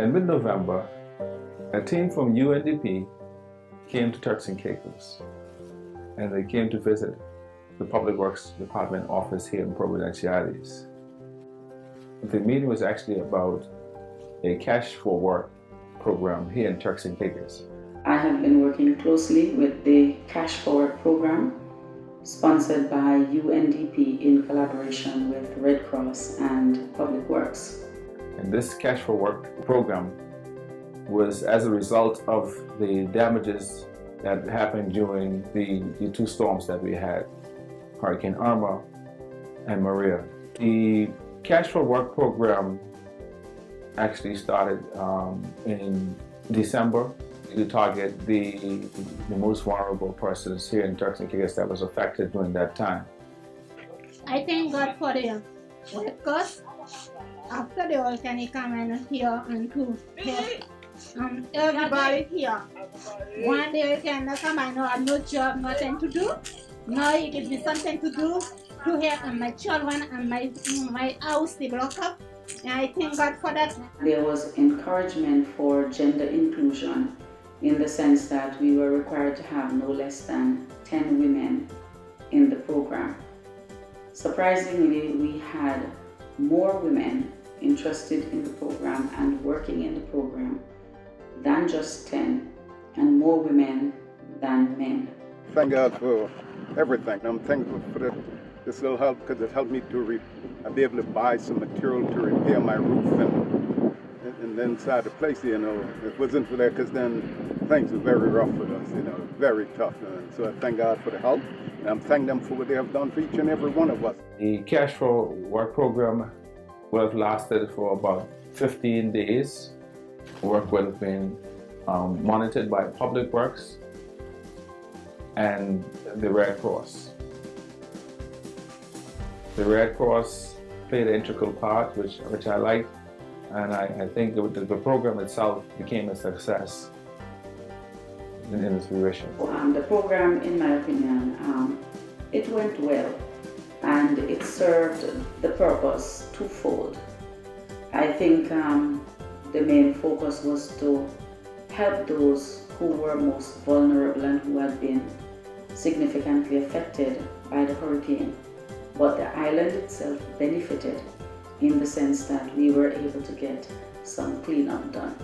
In mid-November, a team from UNDP came to Turks and Caicos and they came to visit the Public Works Department office here in Providenciales. The meeting was actually about a cash for work program here in Turks and Caicos. I have been working closely with the Cash for Work program sponsored by UNDP in collaboration with Red Cross and Public Works. And this Cash for Work program was as a result of the damages that happened during the, the two storms that we had, Hurricane Irma and Maria. The Cash for Work program actually started um, in December to target the, the most vulnerable persons here in Turks and Caicos that was affected during that time. I thank God for the because after the volcanic come and here and to help um, everybody here. One day I can come, I know I have no job, nothing to do. Now you give me something to do to help my children and my my house they broke up. And I thank God for that. There was encouragement for gender inclusion in the sense that we were required to have no less than 10 women in the program. Surprisingly, we had more women interested in the program and working in the program than just 10, and more women than men. Thank God for everything. I'm thankful for that. This little help because it helped me to re- be able to buy some material to repair my roof and, and, and inside the place, you know. It wasn't for that, because then things were very rough with us, you know, very tough. And so I thank God for the help, and I'm thanking them for what they have done for each and every one of us. The Cash for Work program will have lasted for about 15 days. Work will have been um, monitored by Public Works and the Red Cross. The Red Cross played an integral part, which, which I liked, and I, I think the, the program itself became a success in, in its fruition. Um, the program, in my opinion, um, it went well and it served the purpose twofold. I think um, the main focus was to help those who were most vulnerable and who had been significantly affected by the hurricane. But the island itself benefited in the sense that we were able to get some cleanup done.